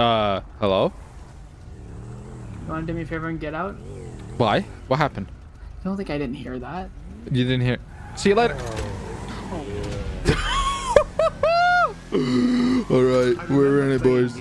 Uh, hello? You want to do me a favor and get out? Why? What happened? I don't think I didn't hear that. You didn't hear. See you later. Oh. All right, we're in it, boys.